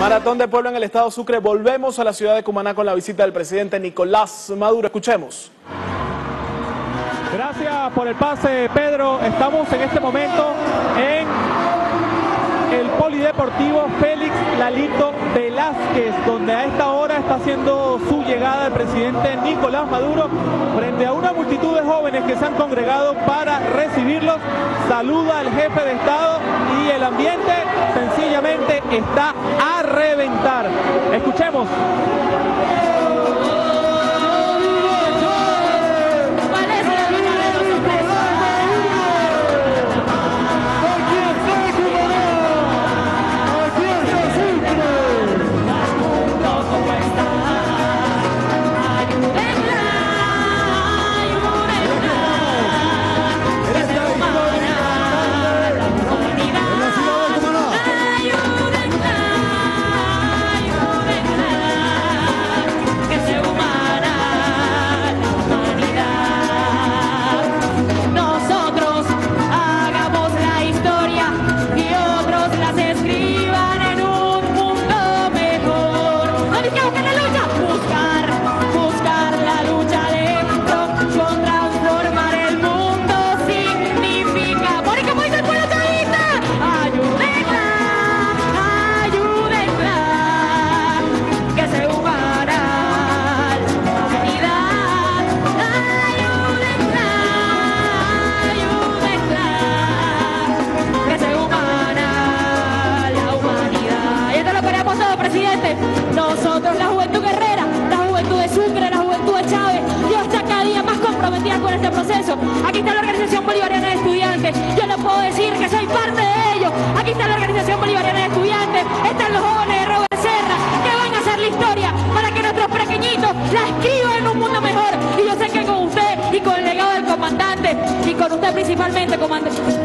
Maratón de pueblo en el estado Sucre. Volvemos a la ciudad de Cumaná con la visita del presidente Nicolás Maduro. Escuchemos. Gracias por el pase, Pedro. Estamos en este momento en el Polideportivo Félix Lalito Velázquez, donde a esta hora está haciendo su llegada el presidente Nicolás Maduro frente a una multitud de jóvenes que se han congregado para recibirlos. Saluda al jefe de Estado y el ambiente sencillamente está a reventar. Escuchemos.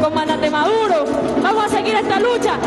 comandante Maduro. Vamos a seguir esta lucha.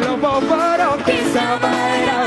lo può farò Chi sa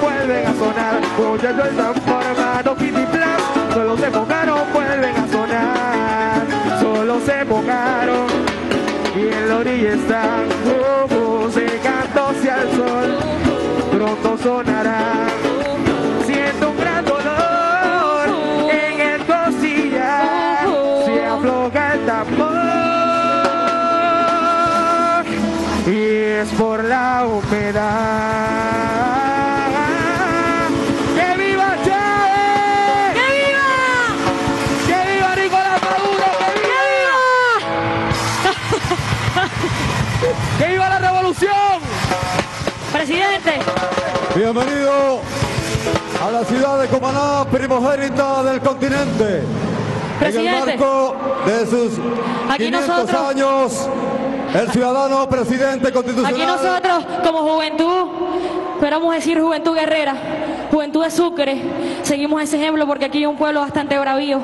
vuelven a sonar. Mano, Kitty Plus, solo se mojaron, vuelven a sonar. Solo se mojaron y en la orilla están como secándose al sol. Pronto sonará. Siento un gran dolor en el costillar. Se afloja el tambor. Y es por la humedad. Bienvenido a la ciudad de Cumaná, primogénita del continente. Presidente. En el marco de sus Aquí 500 nosotros- años, el ciudadano presidente constitucional. aquí nosotros como juventud, esperamos decir juventud guerrera, juventud de Sucre, seguimos ese ejemplo porque aquí hay un pueblo bastante bravío,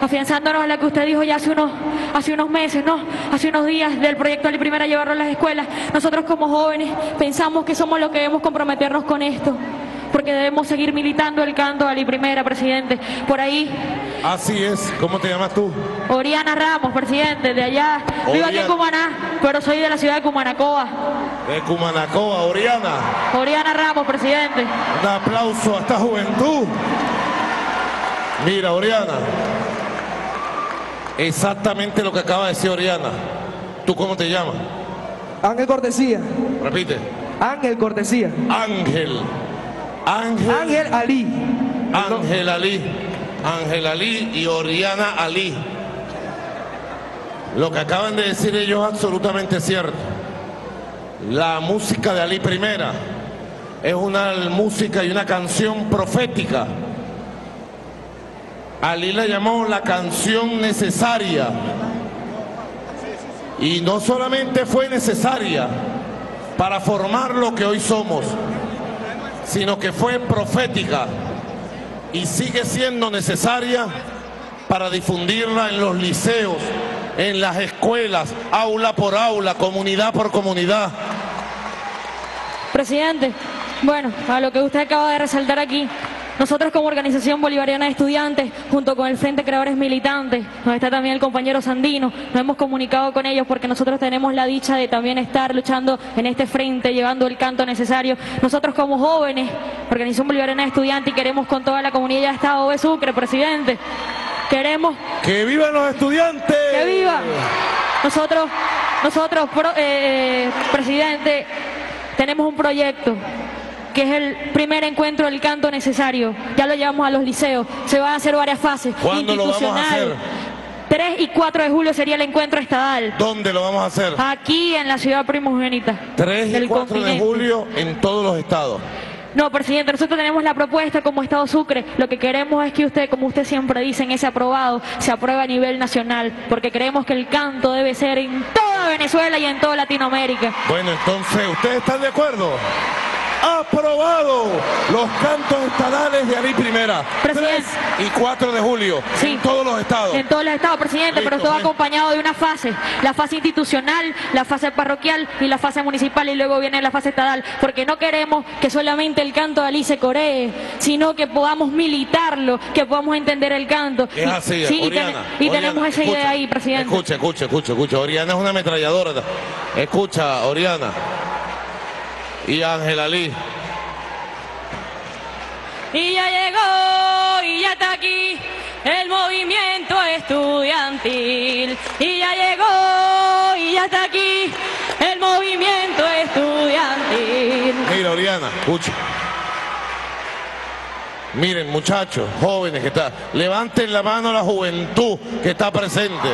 afianzándonos a lo que usted dijo ya hace unos, hace unos meses, ¿no? Hace unos días del proyecto Ali Primera llevarlo a las escuelas. Nosotros como jóvenes pensamos que somos los que debemos comprometernos con esto. Porque debemos seguir militando el canto Ali Primera, presidente. Por ahí, Así es. ¿Cómo te llamas tú? Oriana Ramos, presidente, de allá. Vivo aquí en. Cumaná, pero soy de la ciudad de Cumanacoa. De Cumanacoa, Oriana. Oriana Ramos, presidente. Un aplauso a esta juventud. Mira, Oriana. Exactamente lo que acaba de decir Oriana. ¿Tú cómo te llamas? Ángel Cortesía. Repite. Ángel Cortesía. Ángel. Ángel. Ángel Ali. Ángel Ali. Ángel Ali y Oriana Ali. Lo que acaban de decir ellos es absolutamente cierto. La música de Ali Primera es una música y una canción profética. Ali la llamó la canción necesaria. Y no solamente fue necesaria para formar lo que hoy somos, sino que fue profética y sigue siendo necesaria para difundirla en los liceos, en las escuelas, aula por aula, comunidad por comunidad. Presidente, bueno, a lo que usted acaba de resaltar aquí, nosotros como Organización Bolivariana de Estudiantes, junto con el Frente Creadores Militantes, nos está también el compañero Sandino, nos hemos comunicado con ellos porque nosotros tenemos la dicha de también estar luchando en este frente, llevando el canto necesario. Nosotros como jóvenes, Organización Bolivariana de Estudiantes, y queremos con toda la comunidad de Estado de Sucre, presidente, queremos ¡Que vivan los estudiantes! ¡Que viva! Nosotros, nosotros, pro- eh, presidente, tenemos un proyecto que es el primer encuentro del canto necesario. Ya lo llevamos a los liceos. Se van a hacer varias fases. ¿Cuándo lo vamos a Institucional. 3 y 4 de julio sería el encuentro estadal. ¿Dónde lo vamos a hacer? Aquí en la ciudad primogénita. 3 y del 4 de julio en todos los estados. No, presidente, nosotros tenemos la propuesta como Estado Sucre. Lo que queremos es que usted, como usted siempre dice en ese aprobado, se apruebe a nivel nacional, porque creemos que el canto debe ser en toda Venezuela y en toda Latinoamérica. Bueno, entonces, ¿ustedes están de acuerdo? Aprobado los cantos estadales de Ali Primera. Presidente. 3 y 4 de julio Sí. en todos los estados. En todos los estados, presidente, pero esto va acompañado de una fase, la fase institucional, la fase parroquial y la fase municipal y luego viene la fase estatal, porque no queremos que solamente el canto de Ali se coree, sino que podamos militarlo, que podamos entender el canto. Es Y- así, sí, y, Oriana. ten- y Oriana, tenemos esa escucha, idea ahí, presidente. Escucha, escucha, escucha, escucha. Oriana es una ametralladora. Escucha, Oriana. Y Ángel Ali. Y ya llegó, y ya está aquí el movimiento estudiantil. Y ya llegó, y ya está aquí el movimiento estudiantil. Mira, Oriana, escucha. Miren, muchachos, jóvenes que están, levanten la mano a la juventud que está presente.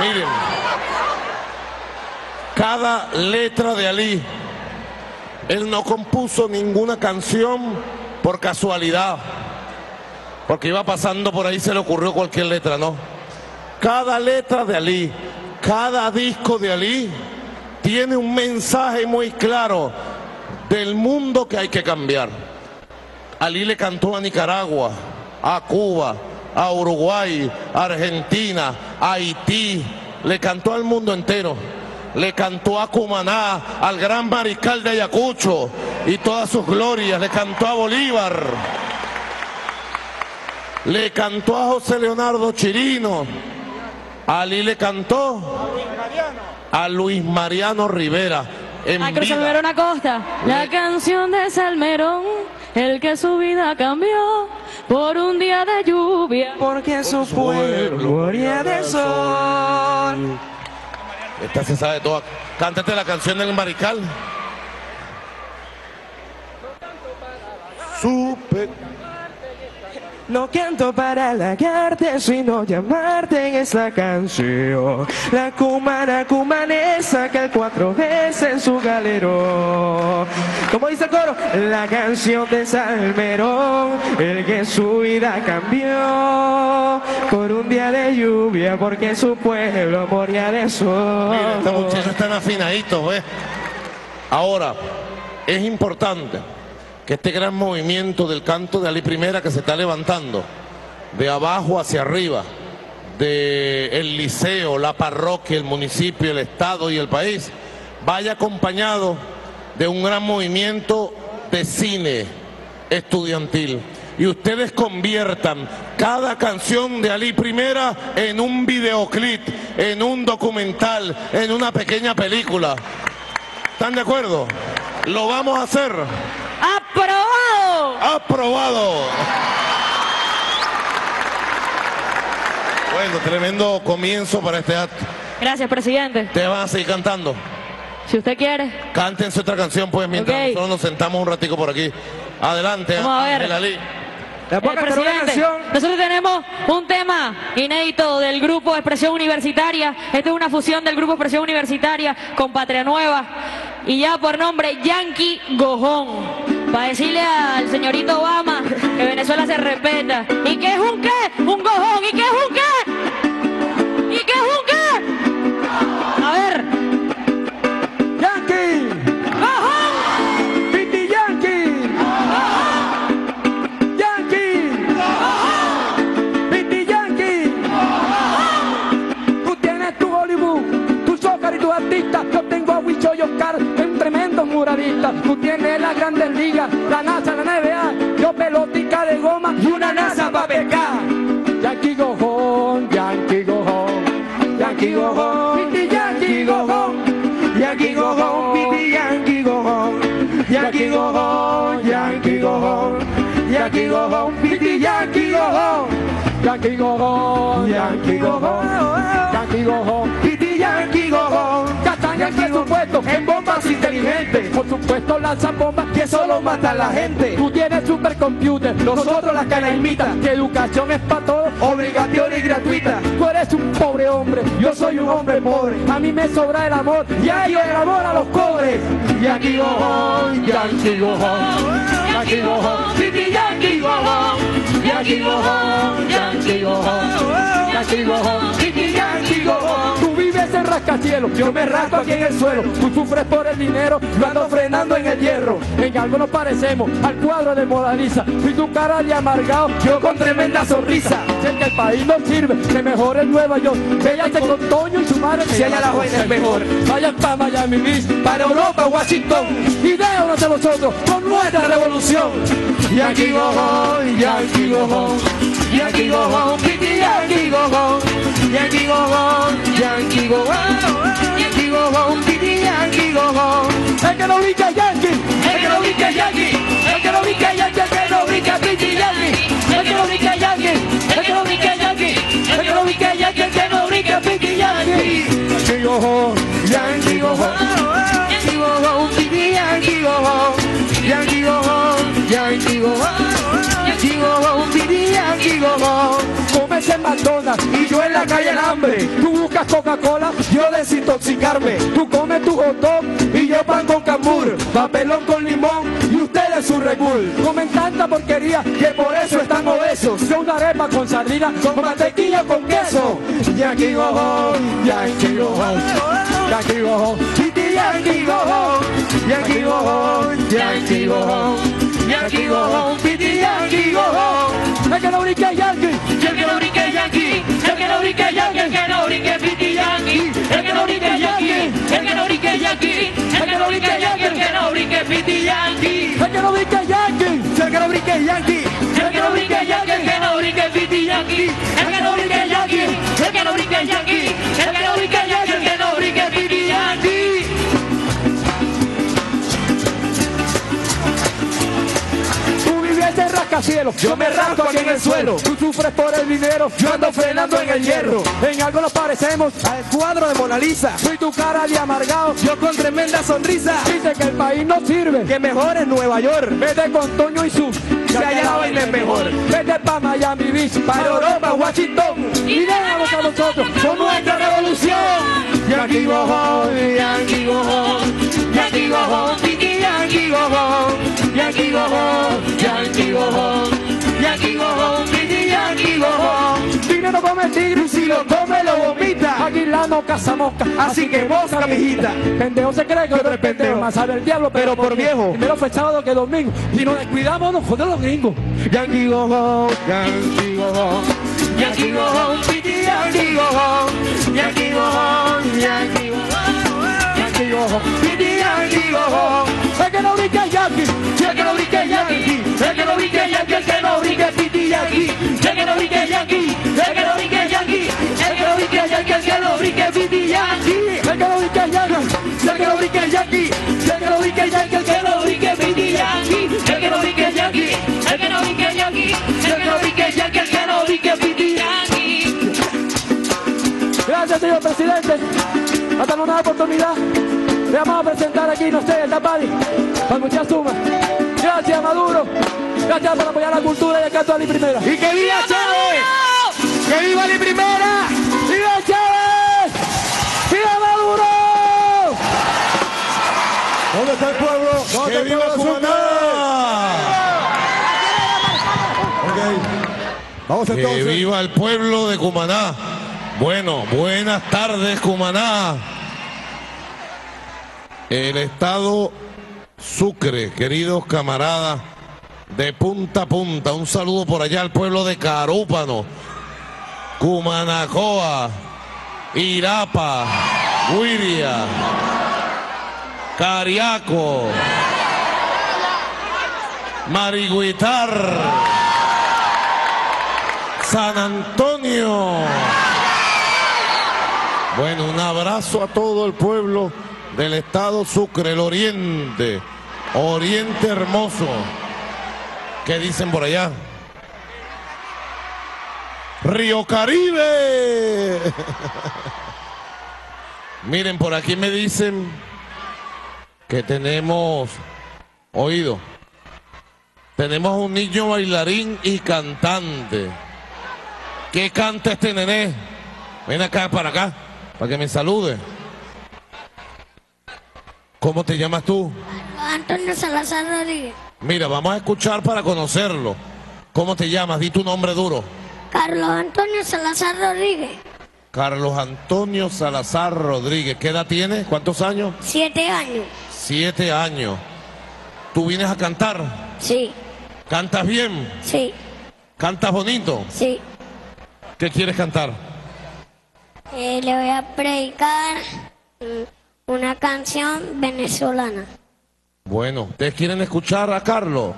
Miren, cada letra de Ali Él no compuso ninguna canción por casualidad, porque iba pasando por ahí se le ocurrió cualquier letra, no. Cada letra de Ali, cada disco de Ali tiene un mensaje muy claro del mundo que hay que cambiar. Ali le cantó a Nicaragua, a Cuba, a Uruguay, a Argentina, a Haití, le cantó al mundo entero. Le cantó a Cumaná, al gran mariscal de Ayacucho y todas sus glorias. Le cantó a Bolívar. Le cantó a José Leonardo Chirino. Ali le cantó a Luis Mariano Rivera. En A Cruz Acosta. La canción de Salmerón, el que su vida cambió por un día de lluvia. Porque su pueblo gloria de sol. Esta se sabe toda. Cántate la canción del mariscal. Supe. No canto para halagarte, sino llamarte en esa canción. La cumana cumanesa que el cuatro veces en su galero. Como dice el coro, la canción de Salmerón, el que su vida cambió por un día de lluvia, porque su pueblo moría de sol. Mira, estos muchachos están afinaditos, ¿ves? Ahora, es importante que este gran movimiento del canto de Ali Primera que se está levantando, de abajo hacia arriba, de el liceo, la parroquia, el municipio, el estado y el país, vaya acompañado de un gran movimiento de cine estudiantil. Y ustedes conviertan cada canción de Ali Primera en un videoclip, en un documental, en una pequeña película. ¿Están de acuerdo? Lo vamos a hacer. ¡Aprobado! Aprobado. Bueno, tremendo comienzo para este acto. Gracias, presidente. Ustedes van a seguir cantando. Si usted quiere. Cántense otra canción, pues, mientras nosotros nos sentamos un ratico por aquí. Adelante, Vamos a ver. Ángel Ali. ¿Le puedo Eh, presidente, canción? nosotros tenemos un tema inédito del grupo Expresión Universitaria. Esta es una fusión del grupo Expresión Universitaria con Patria Nueva. Y ya por nombre Yankee Gojón. Para decirle al señorito Obama que Venezuela se respeta. ¿Y qué es un qué? Un gojón. ¿Y qué es un Oscar, un tremendo muralista. Tú tienes las grandes ligas, la NASA, la NBA. Yo pelotica de goma y una NASA para pescar. Yankee Gojón, Yankee Gojón, Yankee Gojón, Piti Yankee Gojón. Yankee go home, piti Yankee go home. Yankee go home, Yankee go home. Yankee go home, piti Yankee go home. Yankee go home, Yankee go home. Yankee go home, piti Yankee go home. Castaña en presupuesto en bombas inteligentes. Por supuesto lanzan bombas que solo matan a la gente. Tú tienes supercomputer, nosotros las canaimitas. Que educación es para todos, obligatoria y gratuita. Tú eres un pobre hombre, yo soy un hombre pobre. A mí me sobra el amor y ellos el amor a los pobres. Yankee go home, Yankee go home. Yankee go home, Titi Yankee go home. Yankee go home, Yankee. Yankee go. En rascacielos, yo me rasco aquí en el suelo. Tú sufres por el dinero, yo ando frenando en el hierro. En algo nos parecemos al cuadro de Mona Lisa. Y tu cara de amargado, yo con tremenda sonrisa. Sé que el país no sirve, que mejor es Nueva York. Véyate con Toño y su madre, si allá la vaina es mejor. Vayan para Miami Beach, para Europa, Washington. Ideas de nosotros con nuestra revolución. Yankee go home, Yankee go home. Yankee go home, Piti Yankee go home. Yankee go home, Yankee go home. Yankee go home, Yankee go home. El que no brinca Yankee, el que no brinca Yankee, el que no brinca Yankee, el que no brinca Yankee, el que no brinca Yankee, el que no brinca Yankee, el que no brinca Yankee, el que no brinca Yankee. Yankee go home, Yankee go home, Yankee go home, Yankee go home, Yankee go home, Yankee go home, Yankee go home, Piti Yankee go home. Come comes en McDonald's y yo en la calle el hambre. Tú buscas Coca-Cola, yo desintoxicarme. Tú comes tu hot dog y yo pan con cambur. Papelón con limón y ustedes su regul. Comen tanta porquería que por eso están obesos. Yo una arepa con sardina, con mantequilla con queso. Yankee go home, Yankee go home. Yankee go home, Yankee go home. Yankee go go. Go home, Titi Yankee go home. Que no brinque Yankee. Que no brinque Yankee, que no brinque Yankee, que no Piti Yankee, el que no brinque Yankee, el que no brinque Yankee, el que no brinque Yankee, el que no brinque Piti Yankee, el que no brinque Yankee, el que no brinque Yankee, que no Piti Yankee, el que no brinque Yankee, el que no brinque Yankee, el que no brinque Yankee, En rascacielos, yo me rasco aquí en el suelo. Tú sufres por el dinero, yo ando frenando en el hierro. En algo nos parecemos al cuadro de Mona Lisa. Soy tu cara de amargado, yo con tremenda sonrisa. Dice que el país no sirve, que mejor es Nueva York. Vete con Toño y su, que allá la bailen mejor. Vete pa' Miami Beach, para Europa, Washington. Y déjanos a nosotros con nuestra revolución. Yankee go home, Yankee go home, Yankee go home, Yankee go home, Yankee go home, Yankee go home, Yankee go home, Yankee go home. No come tigre y si lo come lo vomita. Águila no caza mosca, así que mosca mijita. Pendejo se cree que otro es pendejo, más sabe el diablo, pero por viejo. Primero fue sábado que domingo, si nos descuidamos nos joden los gringos. Yankee go home, Yankee go home. Yankee go home, Yankee go home, Yankee go home, Yankee go home, Yankee go home, Yankee go home. Es que no brinque Yankee, El que no brinque Yankee, el que no brinque Yankee, el que no brinque Piti Yankee, que no brinque Yankee, el que no brinque Yankee, el que no brinque Yankee, el que no brinque Piti Yankee. es que no brinque Yankee. Que no brinque Yankee, el que no brinque Yankee, el que no brinque que no brinque Yankee, el que no brinque Yankee, el que no brinque Yankee, el que no brinque Piti Yankee. Gracias, señor presidente. Hasta una nueva oportunidad. Le vamos a presentar aquí, no sé, el Tapari, con mucha suma. Gracias, Maduro. Gracias por apoyar la cultura y el canto de la primera. ¡Y que viva Chávez! ¡Que viva la primera! ¡Viva Chávez! ¡Viva Maduro! ¿Dónde está el pueblo? ¿Dónde ¡Que viva? Cumaná! Ok. Vamos ¡Que entonces. viva el pueblo de Cumaná! Bueno, buenas tardes, Cumaná. El estado Sucre, queridos camaradas, de punta a punta. Un saludo por allá al pueblo de Carúpano, Cumanacoa, Irapa, Guiria, Cariaco, Mariguitar, San Antonio. Bueno, un abrazo a todo el pueblo del estado Sucre, el oriente, oriente hermoso. ¿Qué dicen por allá? Río Caribe. Miren, por aquí me dicen que tenemos oído. Tenemos un niño bailarín y cantante. ¿Qué canta este nené? Ven acá, para acá, para que me salude. ¿Cómo te llamas tú? Antonio Salazar Rodríguez. Mira, vamos a escuchar para conocerlo. ¿Cómo te llamas? Di tu nombre duro. Carlos Antonio Salazar Rodríguez. Carlos Antonio Salazar Rodríguez. ¿Qué edad tienes? ¿Cuántos años? Siete años. Siete años. ¿Tú vienes a cantar? Sí, ¿Cantas bien? sí, ¿Cantas bonito? sí. ¿Qué quieres cantar? Eh, le voy a predicar una canción venezolana. Bueno, ¿ustedes quieren escuchar a Carlos?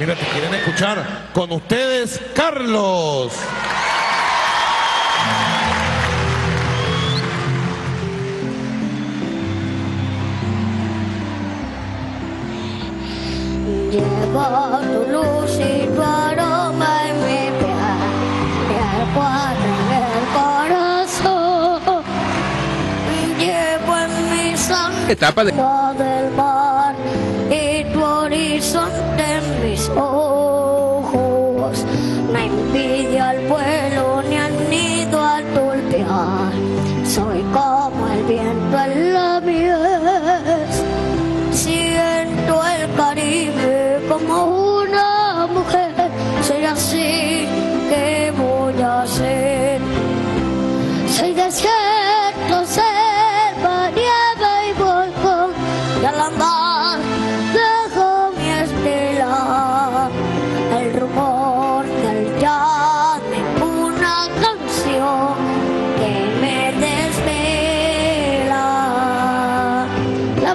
Mira, te quieren escuchar. Con ustedes, Carlos. Llevo tu luz y Etapa de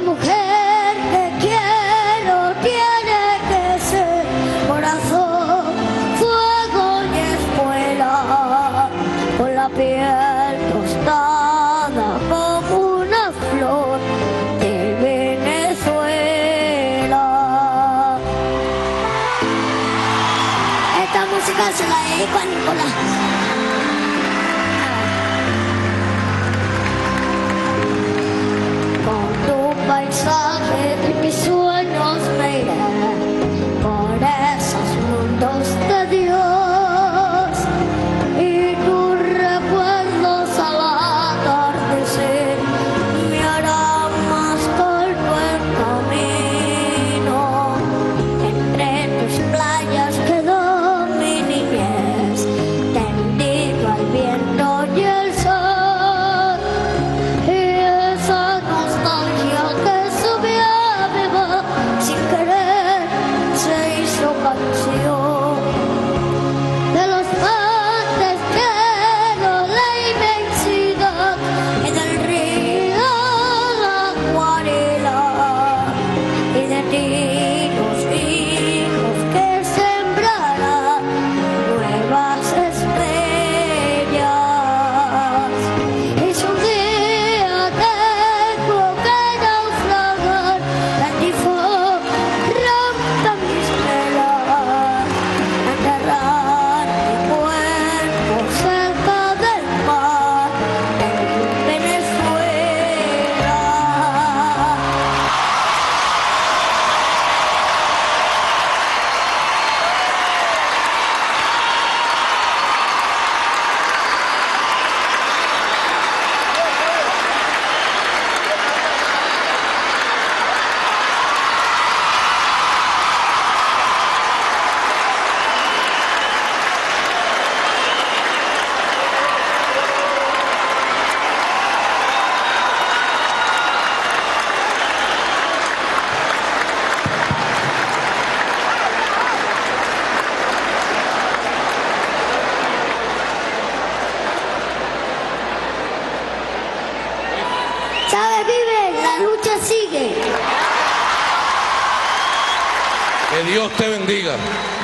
não quer.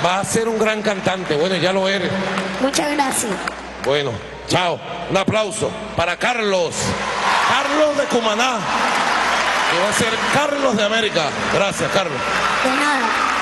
Va a ser un gran cantante. Bueno, ya lo eres. Muchas gracias. Bueno, chao. Un aplauso para Carlos. Carlos de Cumaná. Que va a ser Carlos de América. Gracias, Carlos. De nada.